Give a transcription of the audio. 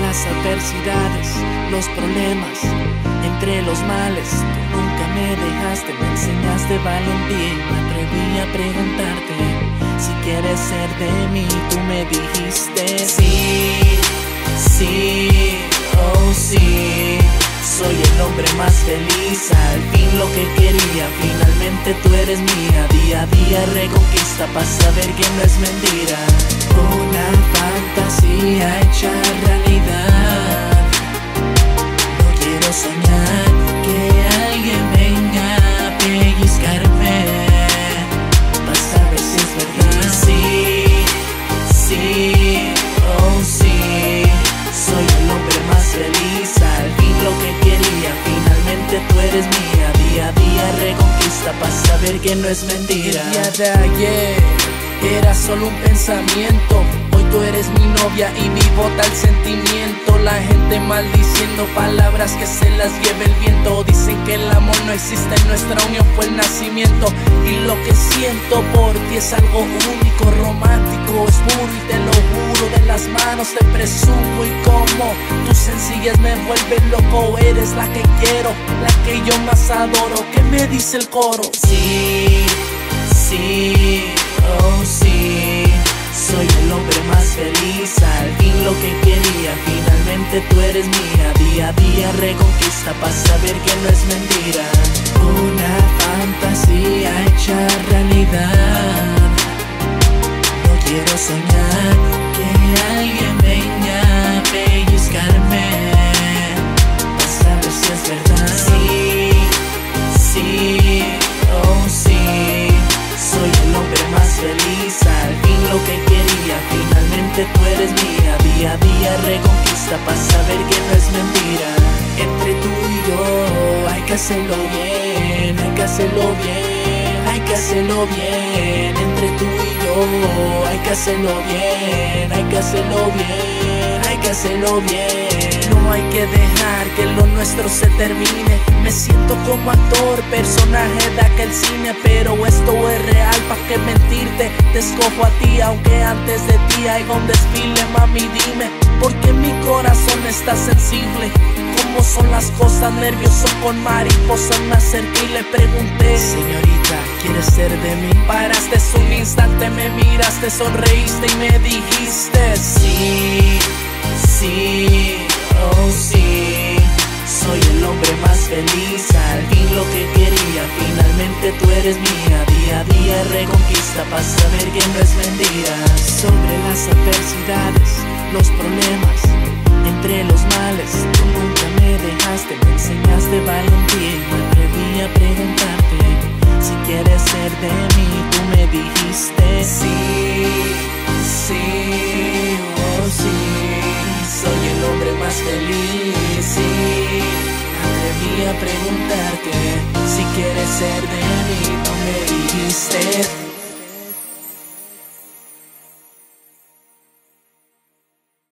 las adversidades, los problemas, entre los males. Tú nunca me dejaste, me enseñaste y me atreví a preguntarte si quieres ser de mí. Tú me dijiste sí, sí, oh sí. Soy el hombre más feliz, al fin lo que quería, finalmente tú eres mía, día a día reconquista para saber que no es mentira. Una fantasía hecha eres mía. Día a día reconquista para saber que no es mentira. El día de ayer era solo un pensamiento. Hoy tú eres mi novia y vivo tal sentimiento. La gente maldiciendo palabras que se las lleve el viento. Dicen que el amor no existe, nuestra unión fue el nacimiento. Y lo que siento por ti es algo único, romántico, es puro y te lo De las manos te presumo y como tu sencillez me vuelve loco. Eres la que quiero, la que yo más adoro. ¿Qué me dice el coro? Sí, sí, oh sí. Soy el hombre más feliz, al fin lo que quería, finalmente tú eres mía. Día a día reconquista para saber que no es mentira. Una fantasía hecha realidad. No quiero soñar Reconquista para saber que no es mentira. Entre tú y yo hay que hacerlo bien, hay que hacerlo bien, hay que hacerlo bien. Entre tú y yo hay que hacerlo bien, hay que hacerlo bien, hay que hacerlo bien. Hay que dejar que lo nuestro se termine. Me siento como actor, personaje de aquel cine, pero esto es real, pa' que mentirte. Te escojo a ti, aunque antes de ti haya un desfile, mami, dime, ¿por qué mi corazón está sensible? ¿Cómo son las cosas? Nervioso con mariposas me acerqué y le pregunté, Señorita, ¿quieres ser de mí? Paraste un instante, me miraste, sonreíste y me dijiste Sí, sí, oh sí. Soy el hombre más feliz, al fin lo que quería, finalmente tú eres mía. Día a día reconquista para saber que no es mentira. Sobre las adversidades, los problemas, entre los males, tú nunca me dejaste, me enseñaste valentía y me atreví a preguntarte si quieres ser de mí. Tú me dijiste Sí, sí, más feliz, sí. Atreví a preguntarte si quieres ser de mí, tú me